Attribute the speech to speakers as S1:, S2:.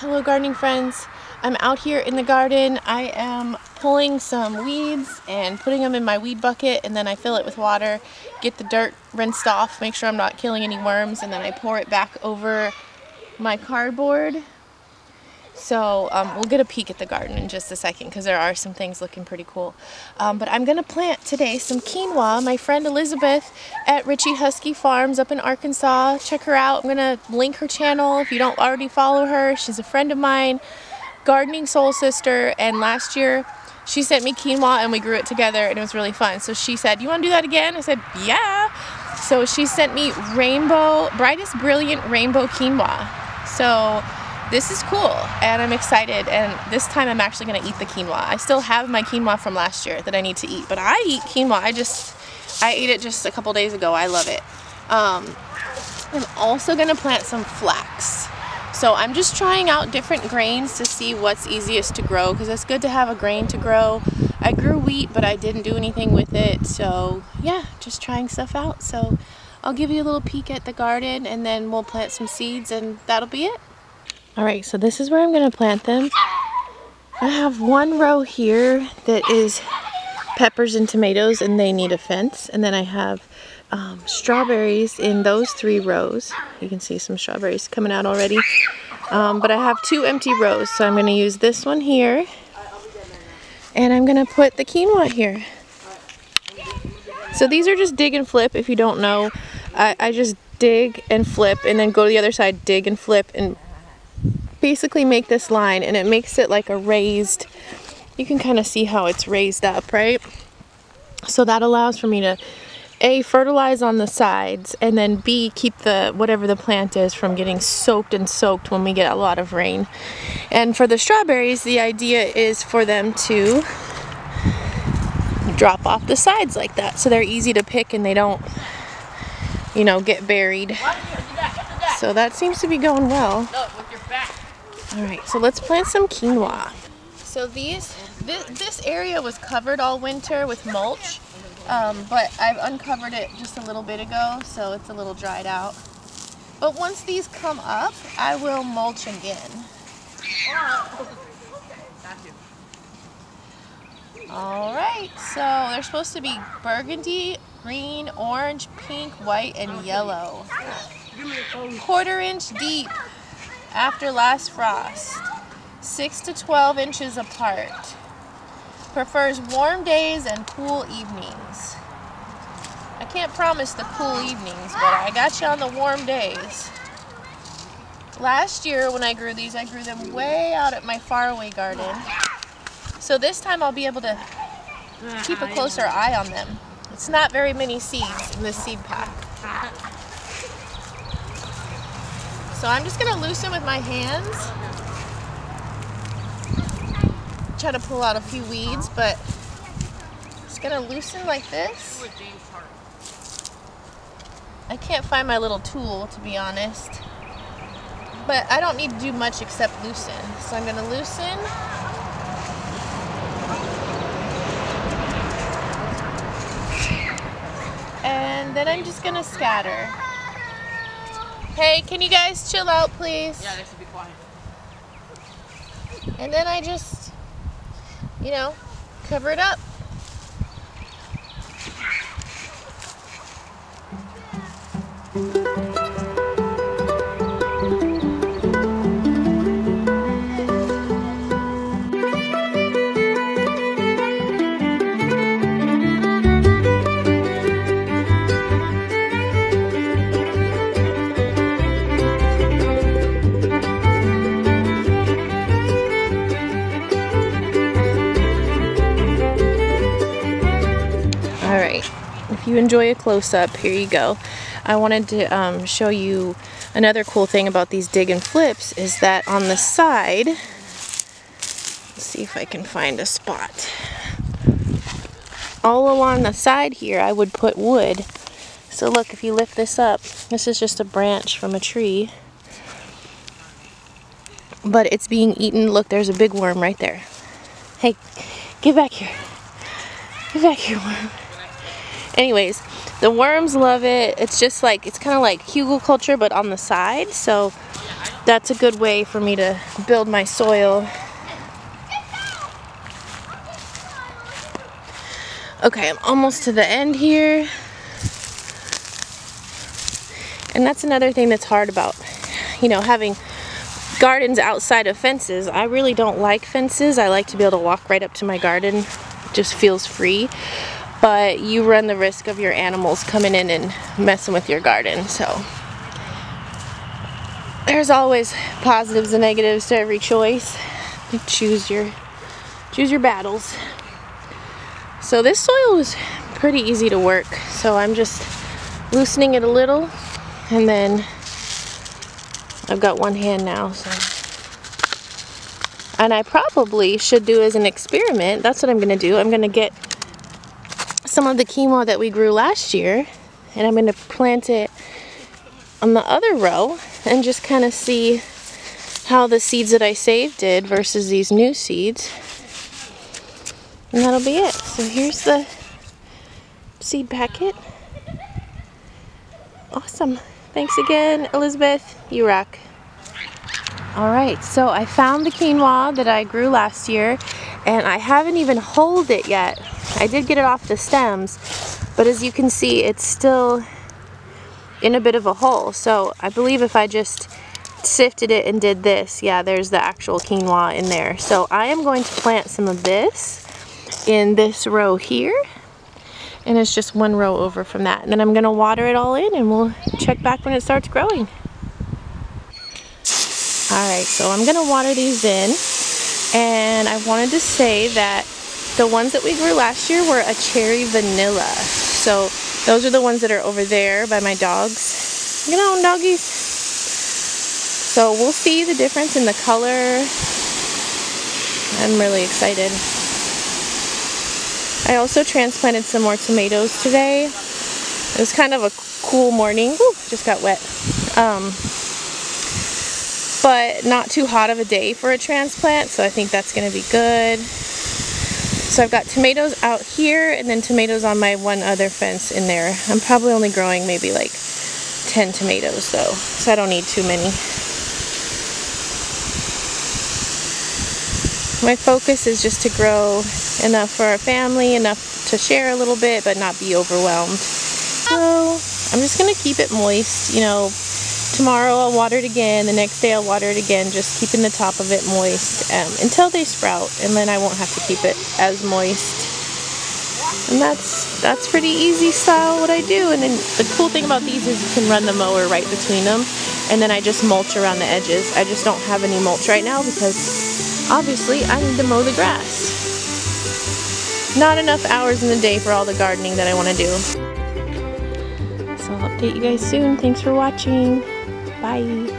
S1: Hello gardening friends. I'm out here in the garden. I am pulling some weeds and putting them in my weed bucket and then I fill it with water, get the dirt rinsed off, make sure I'm not killing any worms and then I pour it back over my cardboard so um, we'll get a peek at the garden in just a second because there are some things looking pretty cool. Um, but I'm going to plant today some quinoa. My friend Elizabeth at Richey Huskey Farms up in Arkansas. Check her out. I'm going to link her channel if you don't already follow her. She's a friend of mine, gardening soul sister. And last year she sent me quinoa and we grew it together and it was really fun. So she said, you want to do that again? I said, yeah. So she sent me rainbow, brightest brilliant rainbow quinoa. So this is cool and I'm excited and this time I'm actually going to eat the quinoa. I still have my quinoa from last year that I need to eat, but I eat quinoa. I just, I ate it just a couple days ago. I love it. Um, I'm also going to plant some flax. So I'm just trying out different grains to see what's easiest to grow because it's good to have a grain to grow. I grew wheat, but I didn't do anything with it. So yeah, just trying stuff out. So I'll give you a little peek at the garden and then we'll plant some seeds and that'll be it. Alright, so this is where I'm to plant them. I have one row here that is peppers and tomatoes and they need a fence. And then I have um, strawberries in those three rows. You can see some strawberries coming out already. Um, but I have two empty rows, so I'm to use this one here. And I'm to put the quinoa here. So these are just dig and flip if you don't know. I, I just dig and flip and then go to the other side, dig and flip and basically make this line and it makes it like a raised, you can kind of see how it's raised up, right? So that allows for me to A, fertilize on the sides and then B, keep the whatever the plant is from getting soaked and soaked when we get a lot of rain. And for the strawberries, the idea is for them to drop off the sides like that so they're easy to pick and they don't you know get buried so that seems to be going well all right, so let's plant some quinoa. So these, this, this area was covered all winter with mulch, um, but I've uncovered it just a little bit ago, so it's a little dried out. But once these come up, I will mulch again. All right, so they're supposed to be burgundy, green, orange, pink, white, and yellow. Quarter inch deep after last frost. 6 to 12 inches apart. Prefers warm days and cool evenings. I can't promise the cool evenings, but I got you on the warm days. Last year when I grew these, I grew them way out at my faraway garden. So this time I'll be able to keep a uh-huh. closer eye on them. It's not very many seeds in this seed pack. So I'm just gonna loosen with my hands. Try to pull out a few weeds, but just gonna loosen like this. I can't find my little tool, to be honest. But I don't need to do much except loosen. So I'm gonna loosen. And then I'm just gonna scatter. Hey, can you guys chill out, please?
S2: Yeah, they should be quiet.
S1: And then I just, you know, cover it up. You enjoy a close-up, here you go. I wanted to um, show you another cool thing about these dig and flips is that on the side, let's see if I can find a spot. All along the side here, I would put wood. So look, if you lift this up, this is just a branch from a tree. But it's being eaten. Look, there's a big worm right there. Hey, get back here. Get back here, worm. Anyways, the worms love it. It's just like, it's kind of like hugelkultur, but on the side. So that's a good way for me to build my soil. Okay, I'm almost to the end here. And that's another thing that's hard about, you know, having gardens outside of fences. I really don't like fences. I like to be able to walk right up to my garden. It just feels free. But you run the risk of your animals coming in and messing with your garden. So there's always positives and negatives to every choice. You choose your choose your battles. So this soil was pretty easy to work. So I'm just loosening it a little and then I've got one hand now so and I probably should do as an experiment that's what I'm gonna do I'm gonna get some of the quinoa that we grew last year and I'm gonna plant it on the other row and just kind of see how the seeds that I saved did versus these new seeds and that'll be it so here's the seed packet awesome Thanks again, Elizabeth. You rock. All right, so I found the quinoa that I grew last year and I haven't even holed it yet. I did get it off the stems, but as you can see, it's still in a bit of a hole. So I believe if I just sifted it and did this, yeah, there's the actual quinoa in there. So I am going to plant some of this in this row here and it's just one row over from that. And then I'm gonna water it all in and we'll check back when it starts growing. All right, so I'm gonna water these in. And I wanted to say that the ones that we grew last year were a cherry vanilla. So those are the ones that are over there by my dogs. Get on, doggies. So we'll see the difference in the color. I'm really excited. I also transplanted some more tomatoes today. It was kind of a cool morning. Ooh, just got wet. Um, but not too hot of a day for a transplant, so I think that's going to be good. So I've got tomatoes out here and then tomatoes on my one other fence in there. I'm probably only growing maybe like 10 tomatoes though, so I don't need too many. My focus is just to grow enough for our family, enough to share a little bit, but not be overwhelmed. So I'm just to keep it moist. You know, tomorrow I'll water it again, the next day I'll water it again, just keeping the top of it moist um, until they sprout, and then I won't have to keep it as moist. And that's that's pretty easy style what I do. And then the cool thing about these is you can run the mower right between them, and then I just mulch around the edges. I just don't have any mulch right now because obviously I need to mow the grass not enough hours in the day for all the gardening that I want to do. So I'll update you guys soon. Thanks for watching. Bye.